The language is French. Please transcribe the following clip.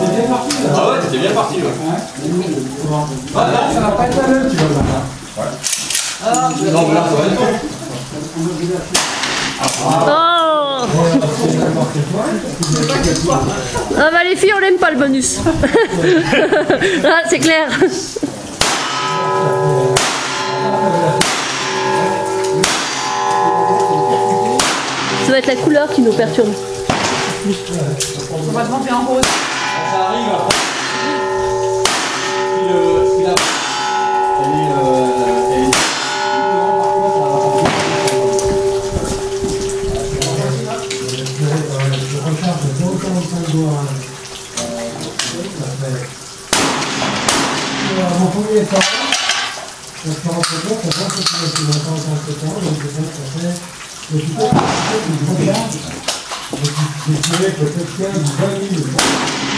Billy Ah ouais, t'étais bien parti, ouais. Ah là, Ça n'a pas été à l'heure, tu vas voir. non, voilà, ouais. Oh Ah bah les filles on n'aime pas le bonus. ah c'est clair. Ça va être la couleur qui nous perturbe. On va te monter en rose. Ça arrive après. Puis le. Puis la. Elle est. Euh, elle est. Je recharge de 0,45 doigts. Mon premier temps, qu'en entretien, ça prend ce qui est longtemps en temps, donc je pense qu'on fait j'ai tiré peut-être 15 ou 20 minutes.